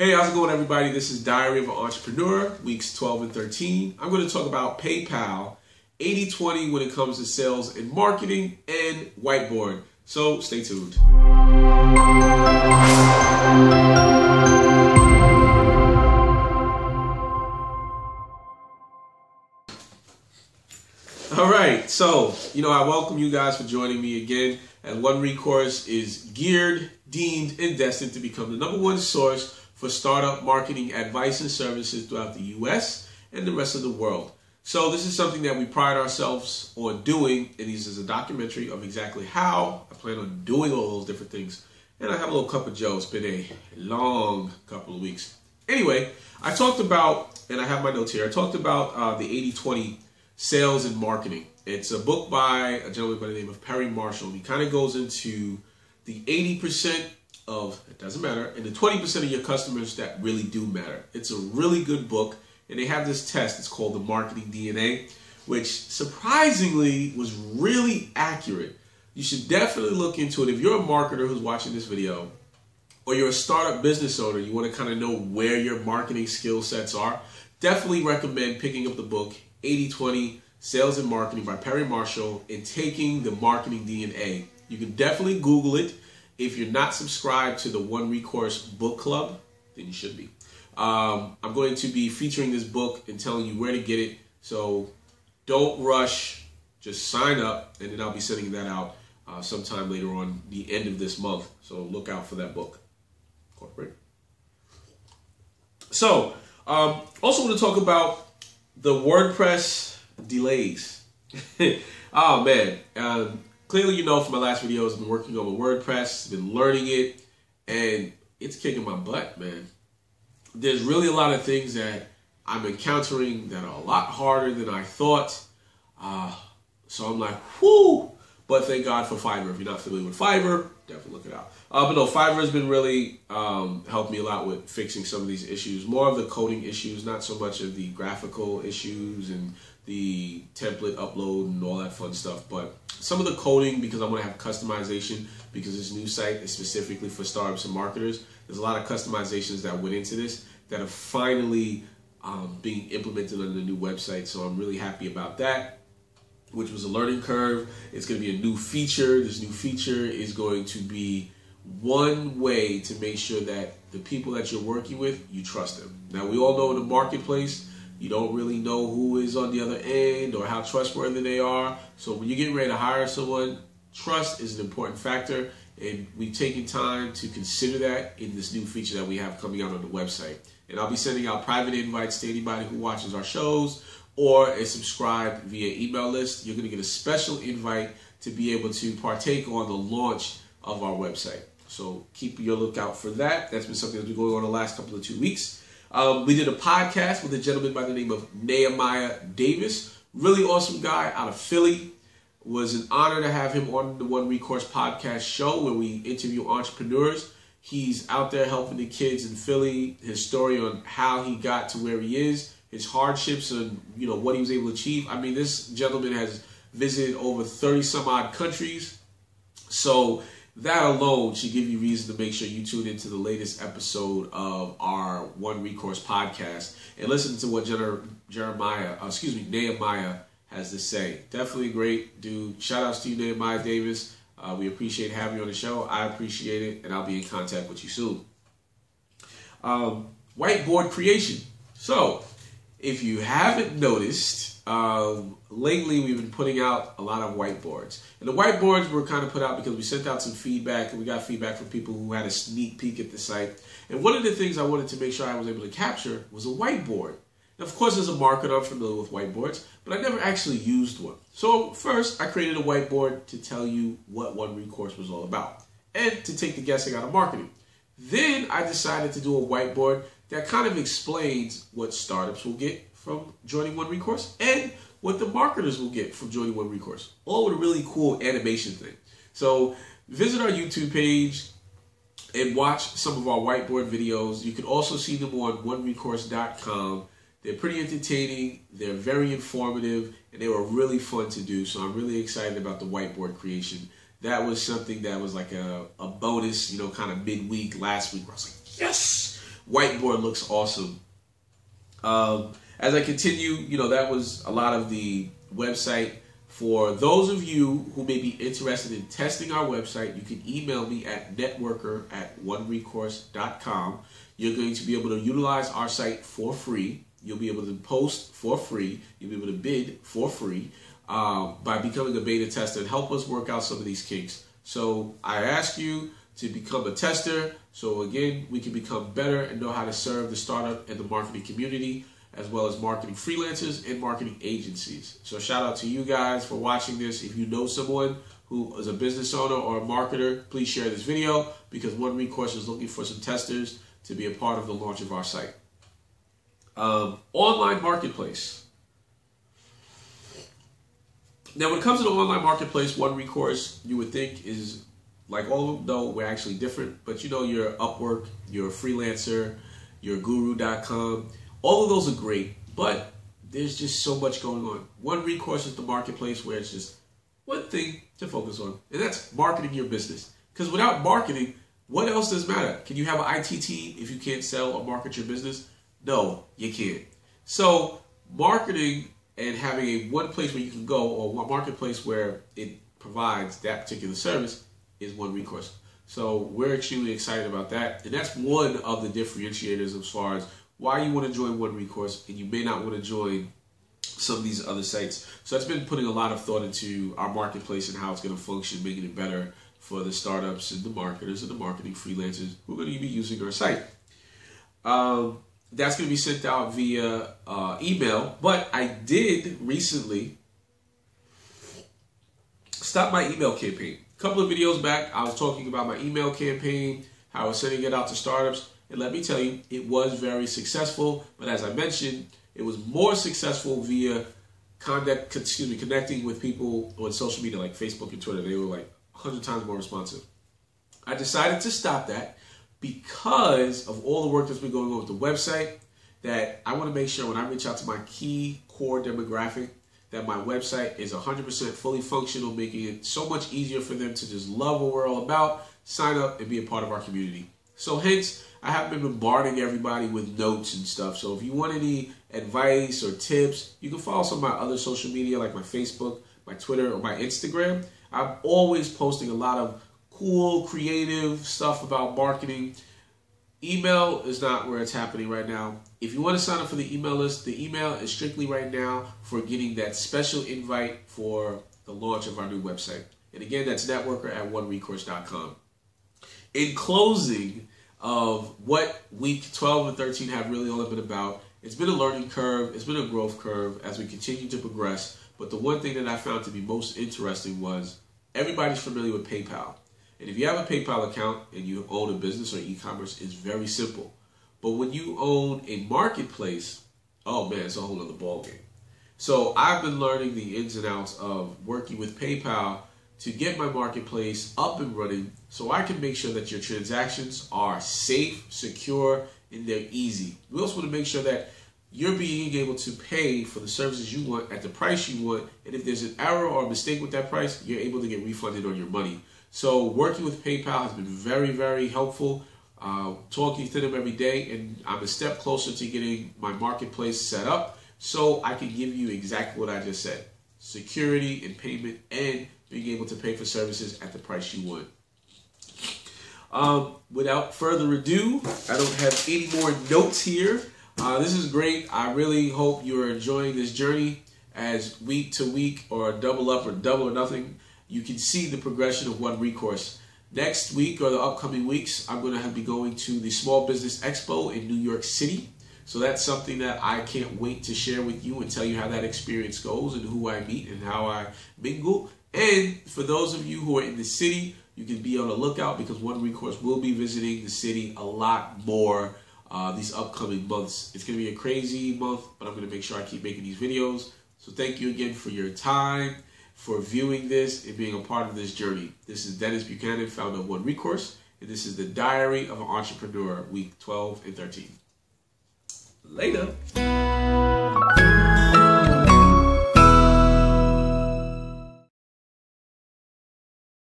Hey, how's it going, everybody? This is Diary of an Entrepreneur, weeks 12 and 13. I'm going to talk about PayPal 80 20 when it comes to sales and marketing and whiteboard. So stay tuned. All right, so you know, I welcome you guys for joining me again. And One Recourse is geared, deemed, and destined to become the number one source for startup marketing advice and services throughout the US and the rest of the world. So, this is something that we pride ourselves on doing, and this is a documentary of exactly how I plan on doing all those different things. And I have a little cup of Joe. It's been a long couple of weeks. Anyway, I talked about, and I have my notes here, I talked about uh, the 80 20 Sales and Marketing. It's a book by a gentleman by the name of Perry Marshall. He kind of goes into the 80% of, it doesn't matter, and the 20% of your customers that really do matter. It's a really good book, and they have this test. It's called the Marketing DNA, which surprisingly was really accurate. You should definitely look into it. If you're a marketer who's watching this video, or you're a startup business owner, you want to kind of know where your marketing skill sets are, definitely recommend picking up the book 80/20 Sales and Marketing by Perry Marshall and taking the marketing DNA. You can definitely Google it. If you're not subscribed to the One Recourse Book Club, then you should be. Um, I'm going to be featuring this book and telling you where to get it. So don't rush. Just sign up, and then I'll be sending that out uh, sometime later on the end of this month. So look out for that book. Corporate. So, um, also want to talk about the WordPress delays. oh man, um, clearly you know from my last videos, I've been working on my WordPress, been learning it, and it's kicking my butt, man. There's really a lot of things that I'm encountering that are a lot harder than I thought. Uh, so I'm like, whoo! But thank God for Fiverr. If you're not familiar with Fiverr, definitely look it out. Uh, but no, Fiverr has been really um, helped me a lot with fixing some of these issues. More of the coding issues, not so much of the graphical issues and the template upload and all that fun stuff. But some of the coding, because I want to have customization, because this new site is specifically for startups and marketers. There's a lot of customizations that went into this that are finally um, being implemented on the new website. So I'm really happy about that which was a learning curve. It's going to be a new feature. This new feature is going to be one way to make sure that the people that you're working with, you trust them. Now, we all know in the marketplace, you don't really know who is on the other end or how trustworthy they are. So when you're getting ready to hire someone, trust is an important factor. And we've taken time to consider that in this new feature that we have coming out on the website. And I'll be sending out private invites to anybody who watches our shows or is subscribed via email list. You're going to get a special invite to be able to partake on the launch of our website. So keep your lookout for that. That's been something that's been going on the last couple of two weeks. Um, we did a podcast with a gentleman by the name of Nehemiah Davis. Really awesome guy out of Philly. Was an honor to have him on the One Recourse podcast show where we interview entrepreneurs. He's out there helping the kids in Philly. His story on how he got to where he is, his hardships, and you know what he was able to achieve. I mean, this gentleman has visited over thirty some odd countries. So that alone should give you reason to make sure you tune into the latest episode of our One Recourse podcast and listen to what Jeremiah, uh, excuse me, Nehemiah has to say. Definitely great dude. Shout outs to you, Nehemiah Davis. Uh, we appreciate having you on the show. I appreciate it, and I'll be in contact with you soon. Um, whiteboard creation. So, if you haven't noticed, um, lately, we've been putting out a lot of whiteboards. And the whiteboards were kind of put out because we sent out some feedback and we got feedback from people who had a sneak peek at the site. And one of the things I wanted to make sure I was able to capture was a whiteboard. Now, of course, as a marketer, I'm familiar with whiteboards, but I never actually used one. So, first, I created a whiteboard to tell you what One Recourse was all about and to take the guessing out of marketing. Then I decided to do a whiteboard that kind of explains what startups will get from joining One Recourse and what the marketers will get from joining One Recourse. All with a really cool animation thing. So visit our YouTube page and watch some of our whiteboard videos. You can also see them on onerecourse.com. They're pretty entertaining, they're very informative, and they were really fun to do. So I'm really excited about the whiteboard creation. That was something that was like a, a bonus, you know, kind of midweek last week where I was like, yes! Whiteboard looks awesome. Um, as I continue, you know, that was a lot of the website. For those of you who may be interested in testing our website, you can email me at networker at onerecourse.com. You're going to be able to utilize our site for free. You'll be able to post for free. You'll be able to bid for free um, by becoming a beta tester and help us work out some of these kinks. So I ask you to become a tester so again we can become better and know how to serve the startup and the marketing community as well as marketing freelancers and marketing agencies. So shout out to you guys for watching this. If you know someone who is a business owner or a marketer, please share this video because One Recourse is looking for some testers to be a part of the launch of our site. Um, online marketplace. Now, when it comes to the online marketplace, One Recourse, you would think is like all of them, though we're actually different. But you know, your Upwork, your freelancer, your Guru.com all of those are great, but there's just so much going on. One recourse is the marketplace where it's just one thing to focus on, and that's marketing your business. Because without marketing, what else does matter? Can you have an IT team if you can't sell or market your business? No, you can't. So marketing and having a one place where you can go or one marketplace where it provides that particular service is one recourse. So we're extremely excited about that. And that's one of the differentiators as far as why you want to join One Recourse and you may not want to join some of these other sites. So that's been putting a lot of thought into our marketplace and how it's going to function, making it better for the startups and the marketers and the marketing freelancers who are going to be using our site. Um, that's going to be sent out via uh, email, but I did recently stop my email campaign. Couple of videos back, I was talking about my email campaign, how I was sending it out to startups. And let me tell you, it was very successful. But as I mentioned, it was more successful via contact, excuse me, connecting with people on social media like Facebook and Twitter. They were like 100 times more responsive. I decided to stop that because of all the work that's been going on with the website. That I want to make sure when I reach out to my key core demographic that my website is 100% fully functional, making it so much easier for them to just love what we're all about, sign up, and be a part of our community. So, hence, I haven't been bombarding everybody with notes and stuff. So if you want any advice or tips, you can follow some of my other social media like my Facebook, my Twitter, or my Instagram. I'm always posting a lot of cool, creative stuff about marketing. Email is not where it's happening right now. If you want to sign up for the email list, the email is strictly right now for getting that special invite for the launch of our new website. And again, that's networker at onerecourse.com. In closing, of what week 12 and 13 have really all been about. It's been a learning curve, it's been a growth curve as we continue to progress. But the one thing that I found to be most interesting was everybody's familiar with PayPal. And if you have a PayPal account and you own a business or e-commerce, it's very simple. But when you own a marketplace, oh man, it's a whole other ballgame. So I've been learning the ins and outs of working with PayPal to get my marketplace up and running so I can make sure that your transactions are safe, secure, and they're easy. We also want to make sure that you're being able to pay for the services you want at the price you want. And if there's an error or a mistake with that price, you're able to get refunded on your money. So working with PayPal has been very, very helpful. Uh, talking to them every day, and I'm a step closer to getting my marketplace set up so I can give you exactly what I just said security and payment and being able to pay for services at the price you want. Um, without further ado, I don't have any more notes here. Uh, this is great. I really hope you're enjoying this journey as week to week or double up or double or nothing. You can see the progression of one recourse. Next week or the upcoming weeks, I'm going to be going to the Small Business Expo in New York City. So that's something that I can't wait to share with you and tell you how that experience goes and who I meet and how I mingle. And for those of you who are in the city, you can be on the lookout because One Recourse will be visiting the city a lot more uh, these upcoming months. It's going to be a crazy month, but I'm going to make sure I keep making these videos. So thank you again for your time, for viewing this, and being a part of this journey. This is Dennis Buchanan, founder of One Recourse, and this is the Diary of an Entrepreneur, week 12 and 13. Later.